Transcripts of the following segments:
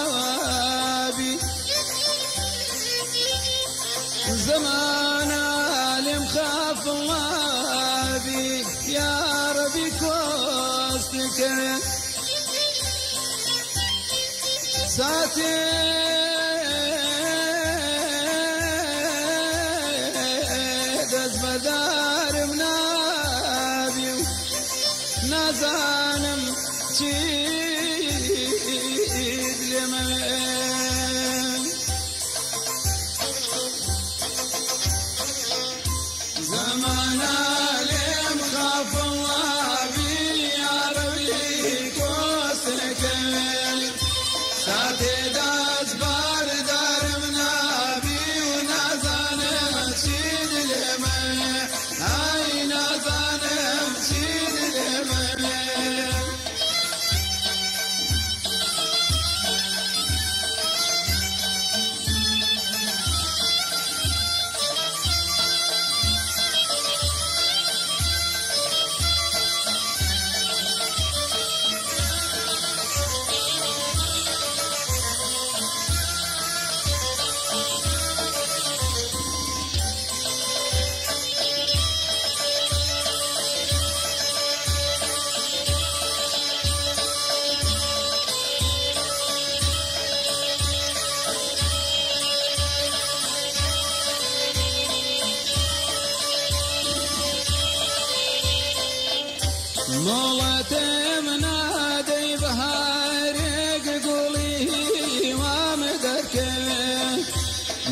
الطرنابي زمان عالم خاف الله بي. يا ربي كوستك ساتر نازانم چی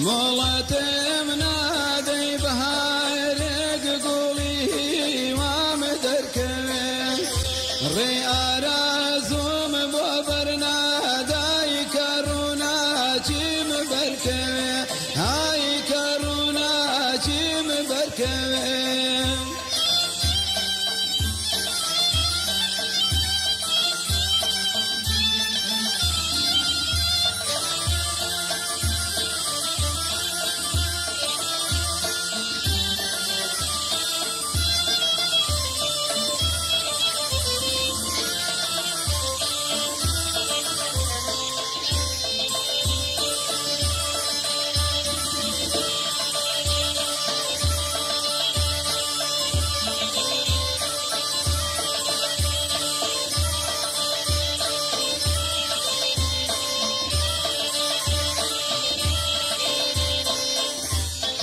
Mola.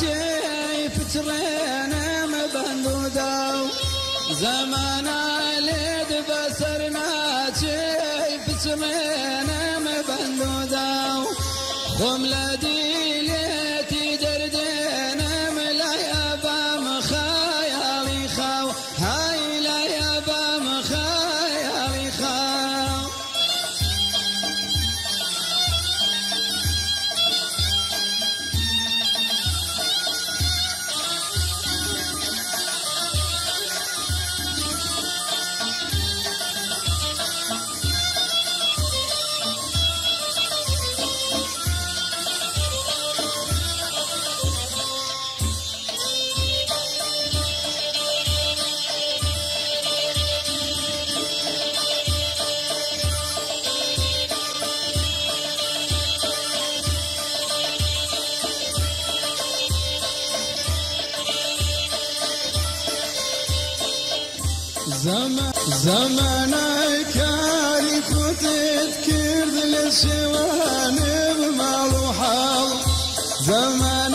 شايف ترينا مبندودا زمان اليد بسرنا شايف ترينا مبندودا خملة دي زمان زمان كاري خطيت كرد للشوان بمال وحال زمان